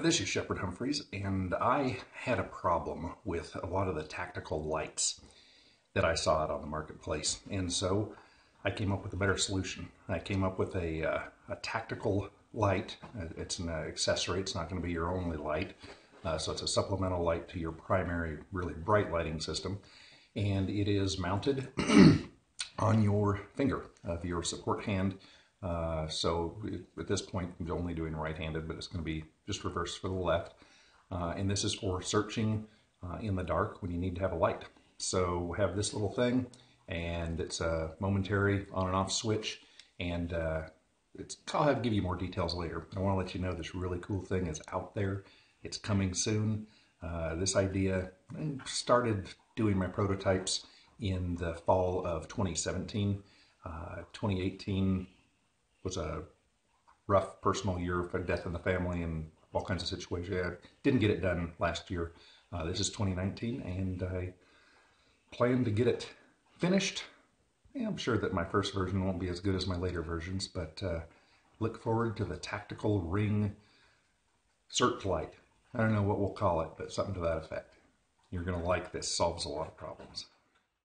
This is Shepard Humphries, and I had a problem with a lot of the tactical lights that I saw out on the marketplace. And so I came up with a better solution. I came up with a, uh, a tactical light. It's an accessory, it's not going to be your only light. Uh, so it's a supplemental light to your primary, really bright lighting system. And it is mounted on your finger of your support hand. Uh, so at this point, I'm only doing right-handed, but it's going to be just reversed for the left. Uh, and this is for searching uh, in the dark when you need to have a light. So have this little thing, and it's a momentary on and off switch. And uh, it's, I'll have give you more details later. I want to let you know this really cool thing is out there. It's coming soon. Uh, this idea I started doing my prototypes in the fall of 2017. Uh, 2018 was a rough personal year for death in the family and all kinds of situations. I didn't get it done last year. Uh, this is 2019, and I plan to get it finished. Yeah, I'm sure that my first version won't be as good as my later versions, but uh, look forward to the tactical ring searchlight. I don't know what we'll call it, but something to that effect. You're going to like this. Solves a lot of problems.